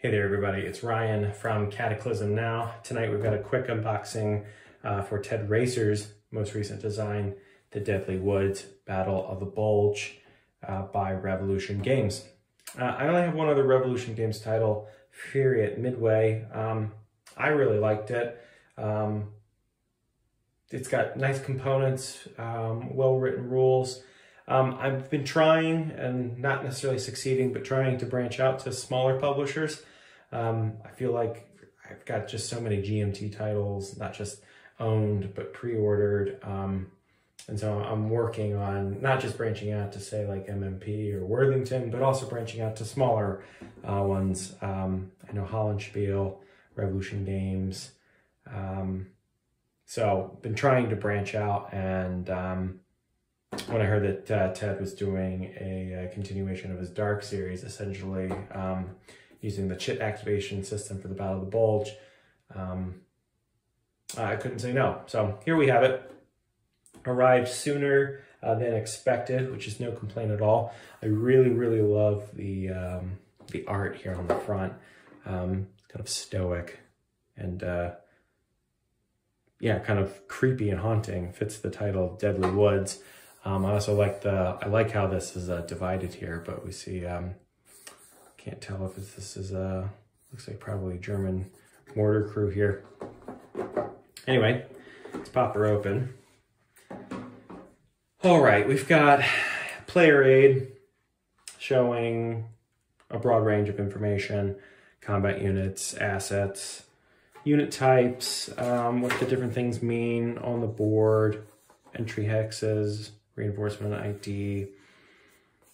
Hey there, everybody. It's Ryan from Cataclysm Now. Tonight we've got a quick unboxing uh, for Ted Raicer's most recent design, The Deadly Woods Battle of the Bulge uh, by Revolution Games. Uh, I only have one other Revolution Games title, Fury at Midway. Um, I really liked it. Um, it's got nice components, um, well-written rules. Um, I've been trying and not necessarily succeeding, but trying to branch out to smaller publishers. Um, I feel like I've got just so many GMT titles, not just owned, but pre-ordered. Um, and so I'm working on not just branching out to say like MMP or Worthington, but also branching out to smaller uh, ones. Um, I know Hollandspiele, Revolution Games. Um, so been trying to branch out and um, when I heard that uh, Ted was doing a, a, continuation of his Dark series, essentially um, using the chit activation system for the Battle of the Bulge, um, I couldn't say no. So here we have it. Arrived sooner uh, than expected, which is no complaint at all. I really, really love the um, the art here on the front. Um, kind of stoic and uh, yeah, kind of creepy and haunting. Fits the title Deadly Woods. Um, I also like the, I like how this is uh, divided here, but we see, um, can't tell if this is a, uh, looks like probably German mortar crew here. Anyway, let's pop her open. All right, we've got player aid showing a broad range of information, combat units, assets, unit types, um, what the different things mean on the board, entry hexes, reinforcement ID,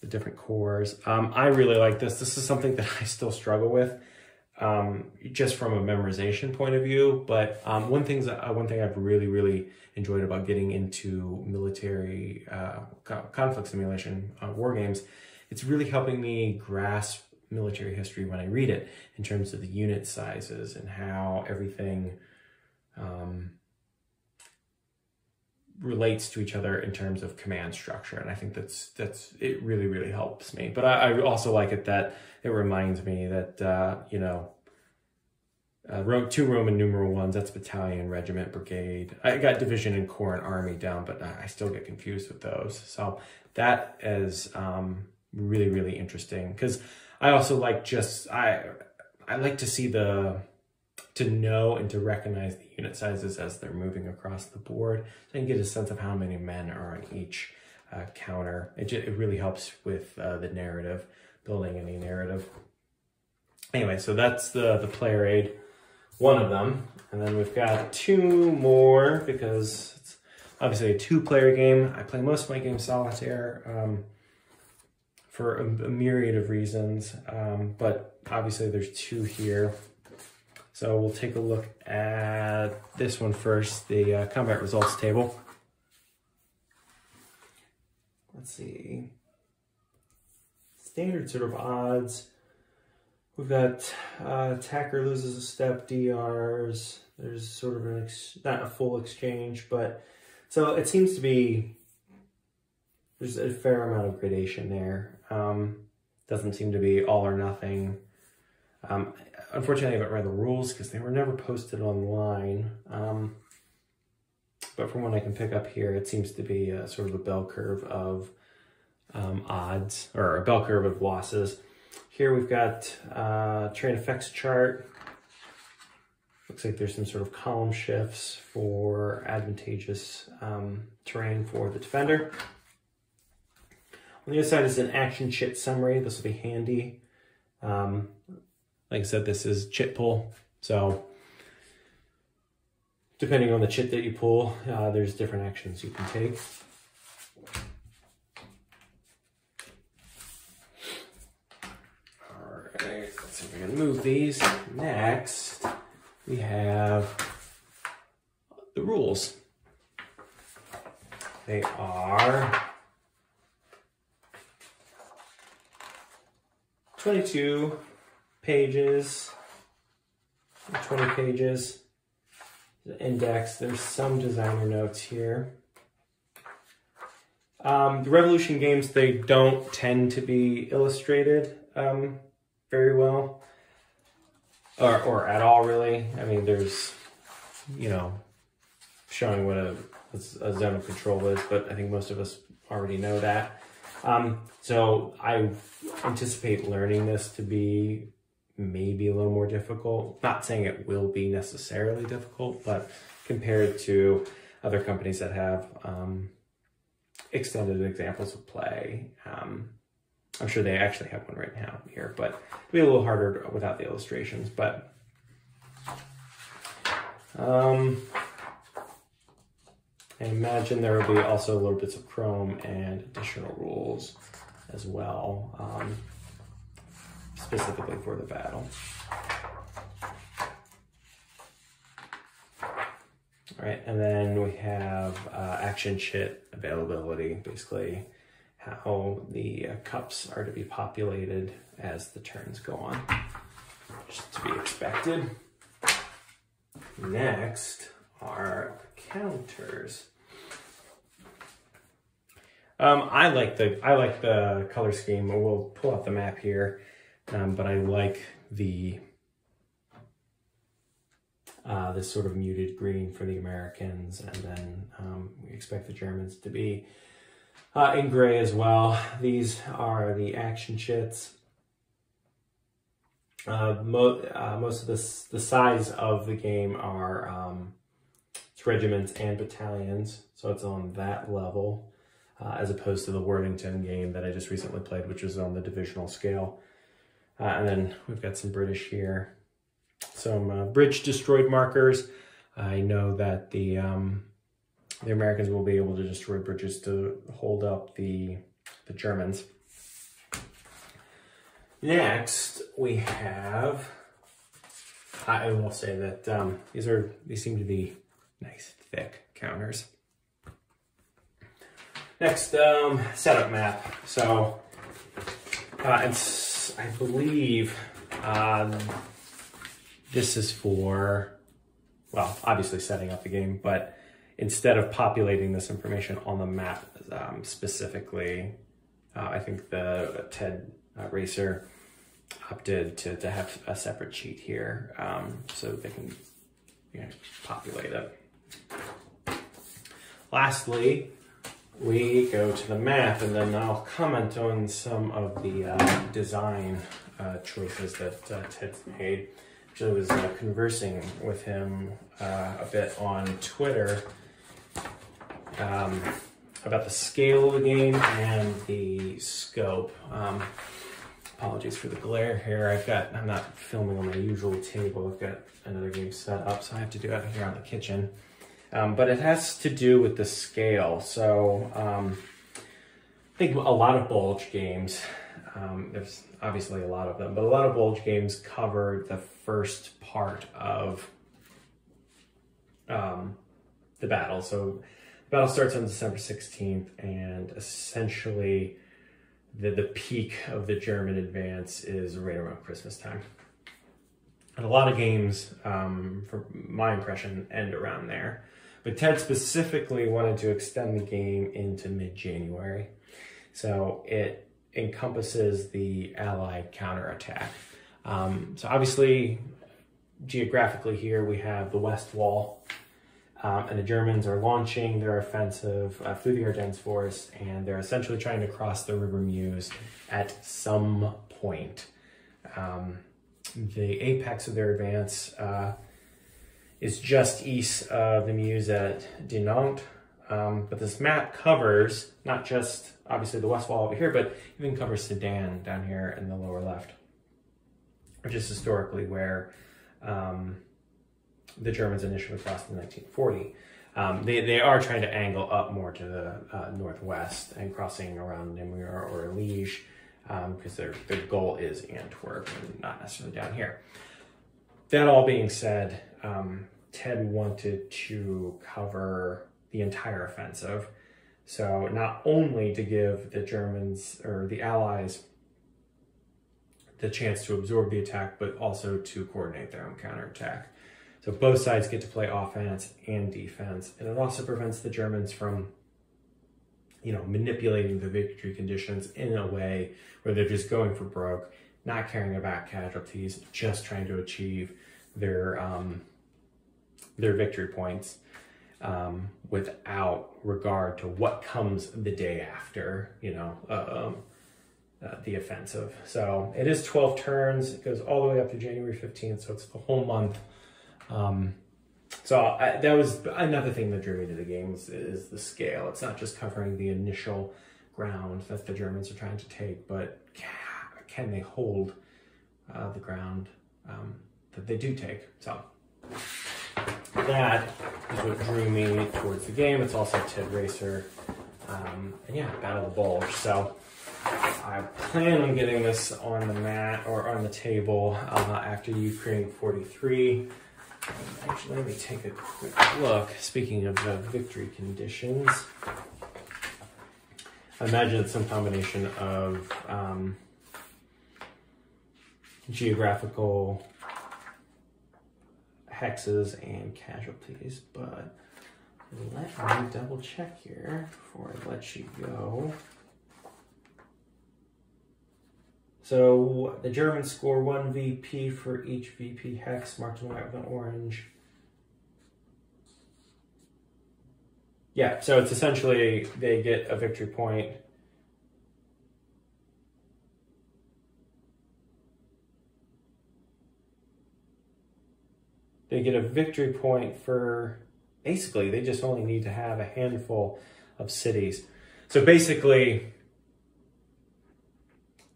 the different corps. Um, I really like this. This is something that I still struggle with, um, just from a memorization point of view. But um, one things, uh, one thing I've really, really enjoyed about getting into military uh, conflict simulation uh, war games, it's really helping me grasp military history when I read it in terms of the unit sizes and how everything um, relates to each other in terms of command structure. And I think that's, that's, it really, really helps me. But I, I also like it that it reminds me that, uh, you know, uh, two Roman numeral ones, that's battalion, regiment, brigade. I got division and corps and army down, but I still get confused with those. So that is um, really, really interesting because I also like just, I, I like to see the, to know and to recognize the unit sizes as they're moving across the board. So you get a sense of how many men are on each uh, counter. It, just, it really helps with uh, the narrative, building any narrative. Anyway, so that's the, the player aid, one of them. And then we've got two more because it's obviously a two player game. I play most of my games solitaire um, for a, a, myriad of reasons, um, but obviously there's two here. So we'll take a look at this one first, the uh, combat results table. Let's see. Standard sort of odds. We've got uh, attacker loses a step, DRs. There's sort of an, not a full exchange, but so it seems to be, there's a fair amount of gradation there. Um, doesn't seem to be all or nothing. Um, unfortunately, I haven't read the rules because they were never posted online. Um, but from what I can pick up here, it seems to be a, sort of a bell curve of um, odds or a bell curve of losses. Here we've got uh, terrain effects chart. Looks like there's some sort of column shifts for advantageous um, terrain for the defender. On the other side is an action chit summary. This will be handy. Um, like I said, this is chit pull. So depending on the chit that you pull, uh, there's different actions you can take. All right, let's see if we can move these. Next, we have the rules. They are 22 pages, 20 pages, the index. There's some designer notes here. Um, the Revolution games, they don't tend to be illustrated um, very well. or, or at all really. I mean, there's, you know, showing what a, a zone of control is, but I think most of us already know that. Um, so I anticipate learning this to be maybe a little more difficult. Not saying it will be necessarily difficult, but compared to other companies that have um, extended examples of play, um, I'm sure they actually have one right now here, but it'll be a little harder without the illustrations. But um, I imagine there will be also little bits of Chrome and additional rules as well, um, specifically for the battle. All right, and then we have uh, action chit availability, basically how the uh, cups are to be populated as the turns go on, just to be expected. Next are counters. Um, I like the I like the color scheme. We'll pull out the map here, um, but I like the uh, this sort of muted green for the Americans, and then um, we expect the Germans to be uh, in gray as well. These are the action chits. Uh, mo uh, most of this, the size of the game are um, regiments and battalions, so it's on that level, uh, as opposed to the Worthington game that I just recently played, which was on the divisional scale. Uh, and then we've got some British here some uh, bridge destroyed markers. I know that the um, the Americans will be able to destroy bridges to hold up the the Germans. Next, we have. I will say that um, these are these seem to be nice thick counters. Next, um, setup map. So, uh, it's I believe. Uh, this is for, well, obviously setting up the game, but instead of populating this information on the map um, specifically, uh, I think the TED uh, Raicer opted to, to have a separate sheet here um, so they can you know, populate it. Lastly, we go to the map and then I'll comment on some of the uh, design uh, choices that uh, Ted's made actually was uh, conversing with him uh, a bit on Twitter um, about the scale of the game and the scope. Um, apologies for the glare here. I've got, I'm not filming on my usual table. I've got another game set up, so I have to do it here on the kitchen. Um, but it has to do with the scale. So um, I think a lot of Bulge games, um, there's obviously a lot of them, but a lot of Bulge games cover the first part of um, the battle. So the battle starts on December 16th, and essentially the, the peak of the German advance is right around Christmas time. And a lot of games, um, from my impression, end around there. But Ted specifically wanted to extend the game into mid-January. So it encompasses the Allied counterattack. Um, so obviously, geographically here, we have the West Wall, um, and the Germans are launching their offensive uh, through the Ardennes Forest, and they're essentially trying to cross the River Meuse at some point. Um, the apex of their advance uh, is just east of the Meuse at Dinant, um, but this map covers not just obviously the West Wall over here, but even covers Sedan down here in the lower left which is historically where um, the Germans initially crossed in 1940. Um, they, they are trying to angle up more to the uh, northwest and crossing around Namur or Liege because um, their, their goal is Antwerp and not necessarily down here. That all being said, um, Ted wanted to cover the entire offensive. So not only to give the Germans or the Allies the chance to absorb the attack, but also to coordinate their own counterattack. So both sides get to play offense and defense, and it also prevents the Germans from, you know, manipulating the victory conditions in a way where they're just going for broke, not caring about casualties, just trying to achieve their um, their victory points um, without regard to what comes the day after, you know, uh, um, uh, the offensive. So it is 12 turns. It goes all the way up to January 15th, so it's the whole month. Um, so I, that was another thing that drew me to the games is the scale. It's not just covering the initial ground that the Germans are trying to take, but can they hold uh, the ground um, that they do take? So that is what drew me towards the game. It's also Ted Raicer, um, and yeah, Battle of the Bulge. So I plan on getting this on the mat or on the table uh, after Ukraine 43. Actually, let me take a quick look. Speaking of the victory conditions, I imagine it's some combination of um, geographical hexes and casualties, but let me double check here before I let you go. So the Germans score one VP for each VP hex marked in white with an orange. Yeah, so it's essentially they get a victory point. They get a victory point for basically they just only need to have a handful of cities. So basically,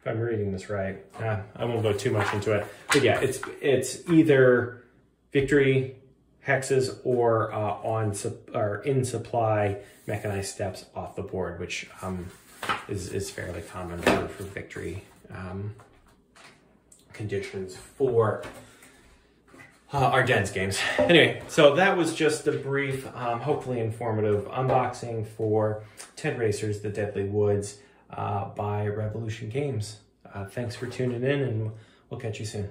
if I'm reading this right. Uh, I won't go too much into it, but yeah, it's it's either victory hexes or uh, on or in supply mechanized steps off the board, which um, is is fairly common for, for victory um, conditions for uh, Ardennes games. Anyway, so that was just a brief, um, hopefully informative unboxing for Ted Raicers, The Deadly Woods uh, by Revolution Games. Uh, thanks for tuning in, and we'll catch you soon.